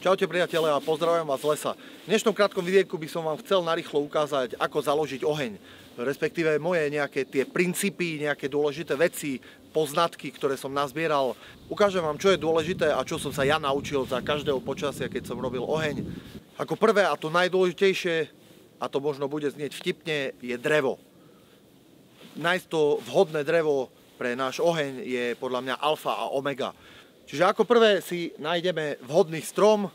Čaute priatelia a pozdravujem vás z lesa. V dnešnom krátkom vidieku by som vám chcel narýchlo ukázať, ako založiť oheň. Respektíve moje nejaké tie princípy, nejaké dôležité veci, poznatky, ktoré som nazbieral. Ukážem vám, čo je dôležité a čo som sa ja naučil za každého počasia, keď som robil oheň. Ako prvé a to najdôležitejšie, a to možno bude znieť vtipne, je drevo. Nájsť to vhodné drevo pre náš oheň je podľa mňa alfa a omega. Čiže ako prvé si nájdeme vhodný strom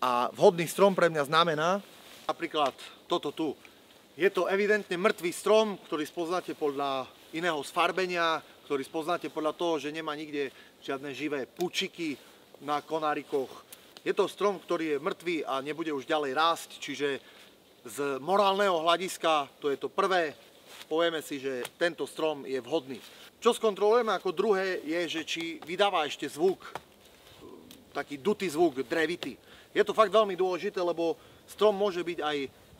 a vhodný strom pre mňa znamená napríklad toto tu. Je to evidentne mŕtvý strom, ktorý spoznáte podľa iného sfarbenia, ktorý spoznáte podľa toho, že nemá nikde žiadne živé pučiky na konárikoch. Je to strom, ktorý je mŕtvý a nebude už ďalej rásť, čiže z morálneho hľadiska to je to prvé. Povieme si, že tento strom je vhodný. Čo skontrolujeme ako druhé je, že či vydáva ešte zvuk, taký dutý zvuk, drevity. Je to fakt veľmi dôležité, lebo strom môže byť aj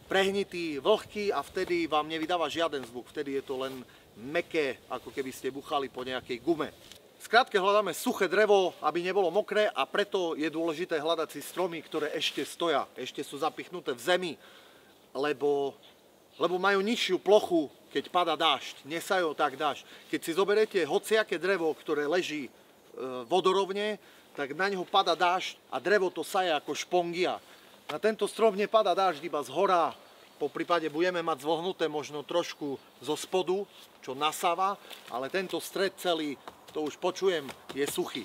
prehnitý, vlhký a vtedy vám nevydáva žiaden zvuk. Vtedy je to len meké, ako keby ste buchali po nejakej gume. Skrátke hľadáme suché drevo, aby nebolo mokré a preto je dôležité hľadať si stromy, ktoré ešte stoja, ešte sú zapichnuté v zemi, lebo, lebo majú nižšiu plochu keď pada dážď, nesajú tak dážď. Keď si zoberiete hociaké drevo, ktoré leží e, vodorovne, tak na neho pada dážď a drevo to saje ako špongia. Na tento strom nepada dážď iba z hora, po prípade budeme mať zvlhnuté možno trošku zo spodu, čo nasáva, ale tento stred celý, to už počujem, je suchý.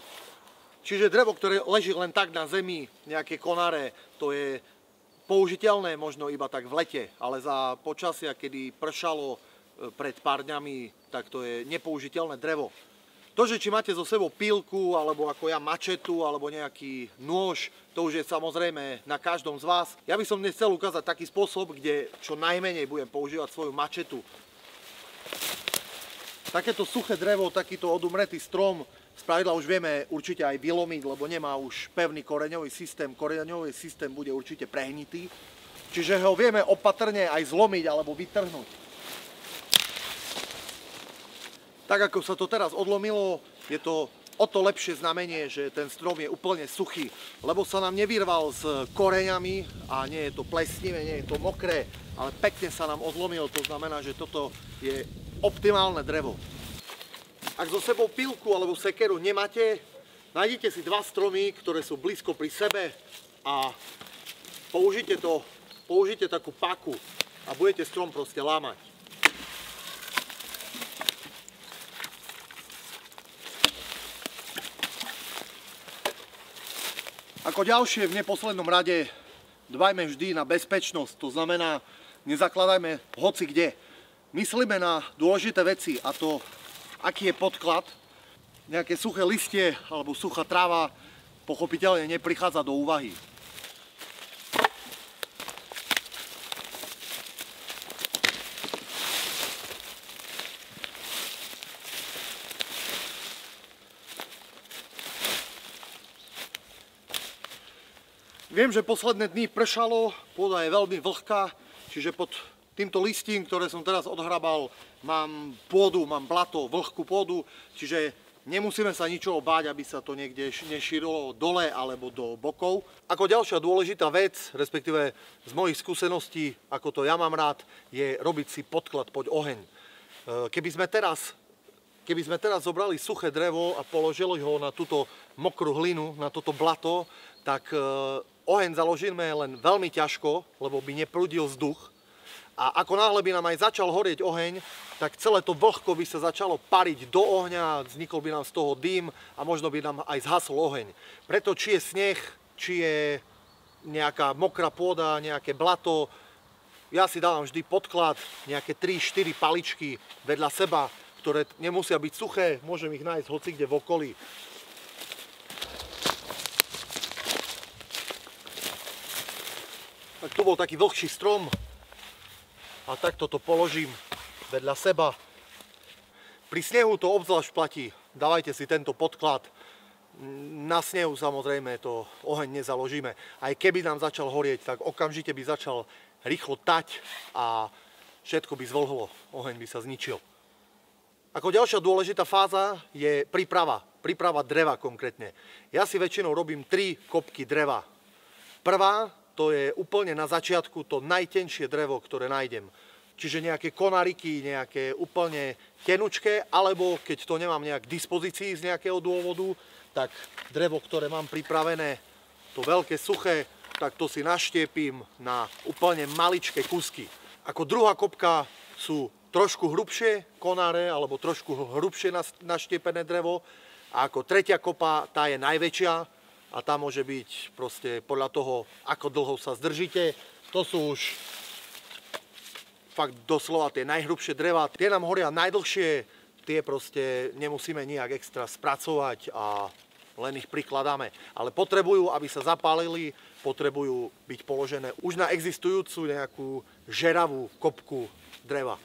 Čiže drevo, ktoré leží len tak na zemi, nejaké konáre, to je použiteľné možno iba tak v lete, ale za počasia, kedy pršalo, pred pár dňami, tak to je nepoužiteľné drevo. To, že či máte so sebou pílku, alebo ako ja mačetu, alebo nejaký nôž, to už je samozrejme na každom z vás. Ja by som dnes chcel ukázať taký spôsob, kde čo najmenej budem používať svoju mačetu. Takéto suché drevo, takýto odumretý strom, z už vieme určite aj vylomiť, lebo nemá už pevný koreňový systém. Koreňový systém bude určite prehnitý. Čiže ho vieme opatrne aj zlomiť alebo vytrhnúť. Tak ako sa to teraz odlomilo, je to o to lepšie znamenie, že ten strom je úplne suchý, lebo sa nám nevyrval s koreňami a nie je to plesnivé, nie je to mokré, ale pekne sa nám odlomil, to znamená, že toto je optimálne drevo. Ak so sebou pilku alebo sekeru nemáte, nájdete si dva stromy, ktoré sú blízko pri sebe a použite to, použite takú paku a budete strom proste lámať. Ako ďalšie v neposlednom rade dbajme vždy na bezpečnosť, to znamená nezakladajme hoci kde. Myslíme na dôležité veci a to, aký je podklad, nejaké suché listie alebo suchá tráva pochopiteľne neprichádza do úvahy. Viem, že posledné dny pršalo, pôda je veľmi vlhká, čiže pod týmto listím, ktoré som teraz odhrabal, mám pôdu, mám blato, vlhkú pôdu, čiže nemusíme sa ničoho báť, aby sa to niekde nešírilo dole alebo do bokov. Ako ďalšia dôležitá vec, respektíve z mojich skúseností, ako to ja mám rád, je robiť si podklad pod oheň. E, keby sme teraz Keby sme teraz zobrali suché drevo a položili ho na túto mokrú hlinu, na toto blato, tak e, oheň založíme len veľmi ťažko, lebo by neprudil vzduch. A ako náhle by nám aj začal horieť oheň, tak celé to vlhko by sa začalo pariť do ohňa, vznikol by nám z toho dým a možno by nám aj zhasol oheň. Preto či je sneh, či je nejaká mokrá pôda, nejaké blato, ja si dávam vždy podklad, nejaké 3-4 paličky vedľa seba, ktoré nemusia byť suché, môžem ich nájsť hoci kde v okolí. Tak tu bol taký vlhší strom a takto to položím vedľa seba. Pri snehu to obzvlášť platí. Dávajte si tento podklad. Na snehu samozrejme to oheň nezaložíme. Aj keby nám začal horieť, tak okamžite by začal rýchlo tať a všetko by zvlhlo. Oheň by sa zničil. Ako ďalšia dôležitá fáza je príprava. Príprava dreva konkrétne. Ja si väčšinou robím tri kopky dreva. Prvá, to je úplne na začiatku to najtenšie drevo, ktoré nájdem. Čiže nejaké konariky, nejaké úplne tenučké, alebo keď to nemám nejak k dispozícii z nejakého dôvodu, tak drevo, ktoré mám pripravené, to veľké suché, tak to si naštiepím na úplne maličké kusky. Ako druhá kopka sú trošku hrubšie konáre, alebo trošku hrubšie naštiepené drevo. A ako tretia kopa, tá je najväčšia, a tam môže byť proste podľa toho, ako dlho sa zdržíte. To sú už fakt doslova tie najhrubšie dreva. Tie nám horia najdlhšie, tie proste nemusíme nijak extra spracovať a len ich prikladáme. Ale potrebujú, aby sa zapálili, potrebujú byť položené už na existujúcu nejakú žeravú kopku dreva.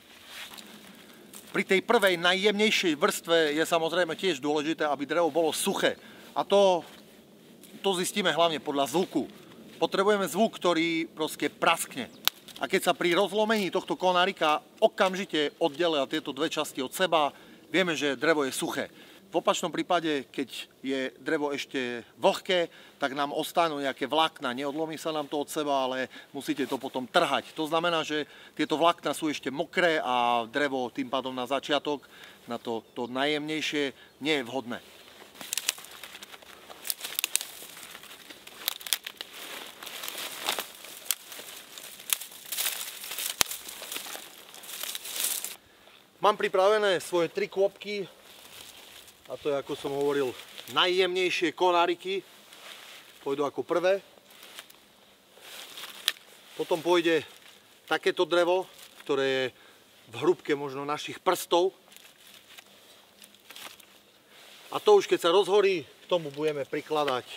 Pri tej prvej najjemnejšej vrstve je samozrejme tiež dôležité, aby drevo bolo suché. A to to zistíme hlavne podľa zvuku. Potrebujeme zvuk, ktorý proste praskne. A keď sa pri rozlomení tohto konárika okamžite oddelia tieto dve časti od seba, vieme, že drevo je suché. V opačnom prípade, keď je drevo ešte vlhké, tak nám ostanú nejaké vlákna. Neodlomí sa nám to od seba, ale musíte to potom trhať. To znamená, že tieto vlákna sú ešte mokré a drevo tým pádom na začiatok, na to, to najjemnejšie, nie je vhodné. Mám pripravené svoje tri kôpky a to je, ako som hovoril, najjemnejšie konáriky. Pôjdu ako prvé. Potom pôjde takéto drevo, ktoré je v hrubke možno našich prstov. A to už keď sa rozhorí, k tomu budeme prikladať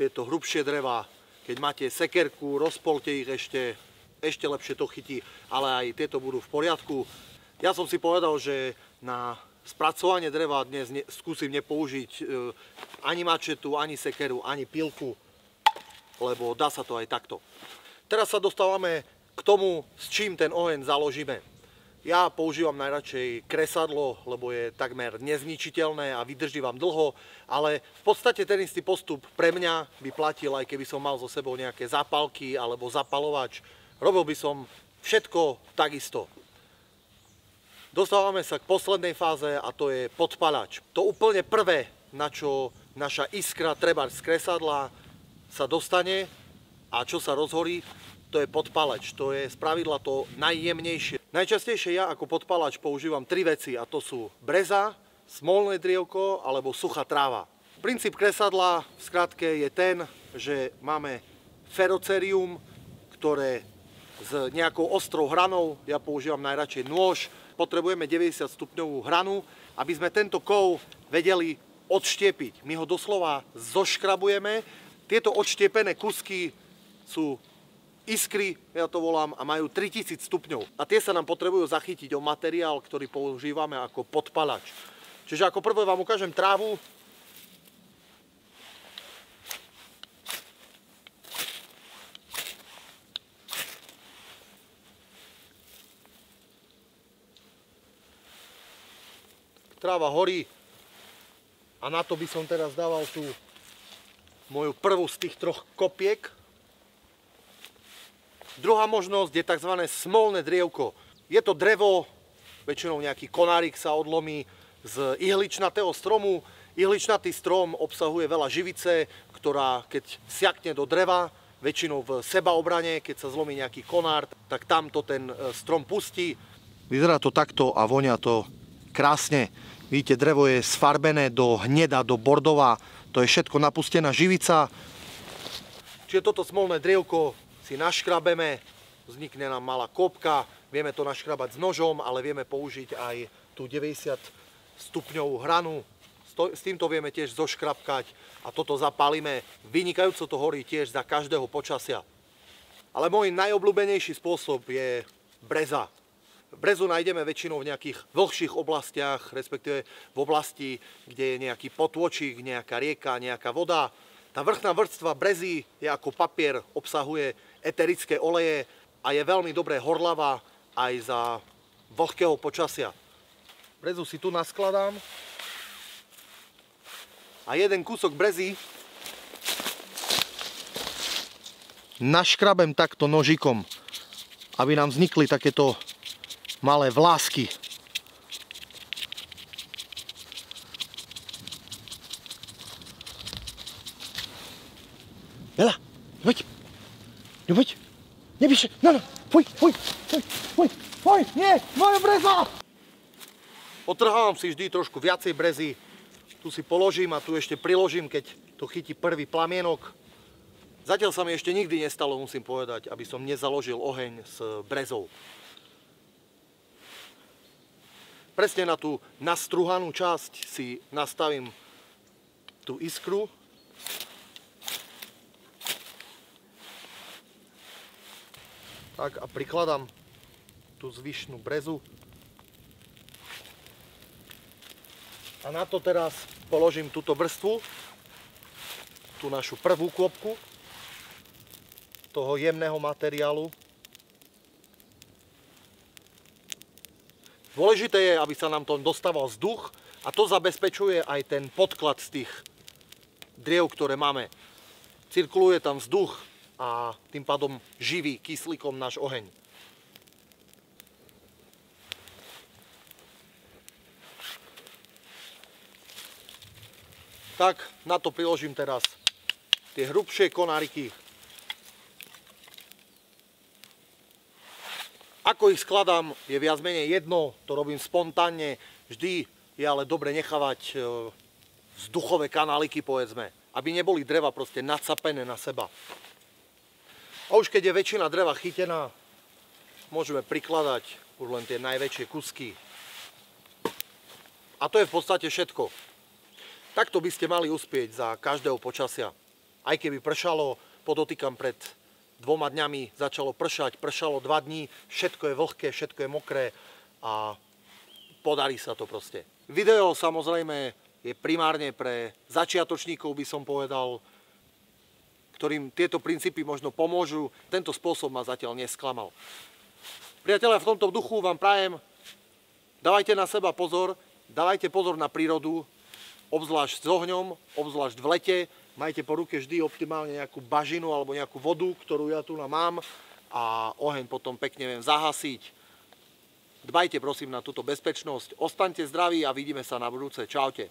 tieto hrubšie dreva. Keď máte sekerku, rozpolte ich ešte, ešte lepšie to chytí, ale aj tieto budú v poriadku. Ja som si povedal, že na spracovanie dreva dnes ne, skúsim nepoužiť e, ani mačetu, ani sekeru, ani pilku, lebo dá sa to aj takto. Teraz sa dostávame k tomu, s čím ten oheň založíme. Ja používam najradšej kresadlo, lebo je takmer nezničiteľné a vydrží vám dlho, ale v podstate ten istý postup pre mňa by platil, aj keby som mal so sebou nejaké zápalky alebo zapalovač. Robil by som všetko takisto. Dostávame sa k poslednej fáze a to je podpalač. To úplne prvé, na čo naša iskra treba z kresadla sa dostane a čo sa rozhorí, to je podpalač. To je spravidla to najjemnejšie. Najčastejšie ja ako podpalač používam tri veci a to sú breza, smolné drievko alebo suchá tráva. Princíp kresadla v skratke je ten, že máme ferocerium, ktoré s nejakou ostrou hranou, ja používam najradšej nôž, potrebujeme 90 stupňovú hranu, aby sme tento kov vedeli odštiepiť. My ho doslova zoškrabujeme. Tieto odštiepené kusky sú iskry, ja to volám, a majú 3000 stupňov. A tie sa nám potrebujú zachytiť o materiál, ktorý používame ako podpalač. Čiže ako prvé vám ukážem trávu, tráva horí a na to by som teraz dával tú moju prvú z tých troch kopiek. Druhá možnosť je tzv. smolné drievko. Je to drevo, väčšinou nejaký konárik sa odlomí z ihličnatého stromu. Ihličnatý strom obsahuje veľa živice, ktorá keď siakne do dreva, väčšinou v sebaobrane, keď sa zlomí nejaký konár, tak tamto ten e, strom pustí. Vyzerá to takto a vonia to krásne. Vidíte, drevo je sfarbené do hneda, do bordová. To je všetko napustená živica. Čiže toto smolné drievko si naškrabeme, vznikne nám malá kopka. Vieme to naškrabať s nožom, ale vieme použiť aj tú 90 stupňovú hranu. S týmto vieme tiež zoškrabkať a toto zapálime. Vynikajúco to horí tiež za každého počasia. Ale môj najobľúbenejší spôsob je breza. Brezu nájdeme väčšinou v nejakých vlhších oblastiach, respektíve v oblasti, kde je nejaký potôčik, nejaká rieka, nejaká voda. Tá vrchná vrstva brezy je ako papier, obsahuje eterické oleje a je veľmi dobré horlava aj za vlhkého počasia. Brezu si tu naskladám a jeden kúsok brezy naškrabem takto nožikom, aby nám vznikli takéto malé vlásky. Bela, poď, poď, nepíše, no, no, fuj, fuj, fuj, fuj, fuj, nie, moje breza! Otrhávam si vždy trošku viacej brezy, tu si položím a tu ešte priložím, keď to chytí prvý plamienok. Zatiaľ sa mi ešte nikdy nestalo, musím povedať, aby som nezaložil oheň s brezou. Presne na tú nastruhanú časť si nastavím tú iskru Tak a prikladám tú zvyšnú brezu. A na to teraz položím túto vrstvu, tú našu prvú kôpku toho jemného materiálu. Dôležité je, aby sa nám to dostával vzduch a to zabezpečuje aj ten podklad z tých driev, ktoré máme. Cirkuluje tam vzduch, a tým pádom živí kyslíkom náš oheň. Tak, na to priložím teraz tie hrubšie konáriky. Ako ich skladám, je viac menej jedno, to robím spontánne. Vždy je ale dobre nechávať e, vzduchové kanáliky, povedzme, aby neboli dreva proste nadsapené na seba. A už keď je väčšina dreva chytená, môžeme prikladať už len tie najväčšie kusky. A to je v podstate všetko. Takto by ste mali uspieť za každého počasia. Aj keby pršalo, podotýkam pred dvoma dňami začalo pršať, pršalo dva dní, všetko je vlhké, všetko je mokré a podarí sa to proste. Video samozrejme je primárne pre začiatočníkov, by som povedal, ktorým tieto princípy možno pomôžu. Tento spôsob ma zatiaľ nesklamal. Priatelia, v tomto duchu vám prajem, dávajte na seba pozor, dávajte pozor na prírodu, obzvlášť s ohňom, obzvlášť v lete, majte po ruke vždy optimálne nejakú bažinu alebo nejakú vodu, ktorú ja tu mám a oheň potom pekne viem zahasiť. Dbajte prosím na túto bezpečnosť, ostaňte zdraví a vidíme sa na budúce. Čaute.